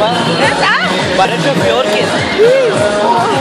But it's a pure case.